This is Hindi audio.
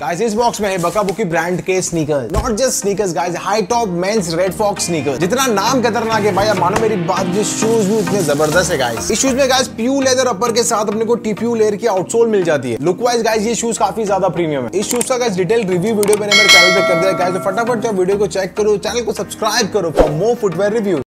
गाइस इस बॉक्स में है ब्रांड के sneaker not just sneakers guys high top men's Red Fox sneaker जितना नाम खतरनाक है भाई, आप मानो मेरी बात जो शूज़ भी उतने ज़बरदस्त है गाइस इस शूज़ में गाइस प्यू लेदर अपर के साथ अपने को टीपीयू लेयर की आउटसोल मिल जाती है. लुक वाइज गाइस ये शूज़ काफ़ी ज़्यादा प्रीमियम है. इस शूज़ का गाइस डिटेल रिव्यू वीडियो मैंने मेरे चैनल पे कर दिया गाइस तो फटाफट जो वीडियो को चेक करो चैनल को सब्सक्राइब करो फॉर मोर फुटवेयर रिव्यू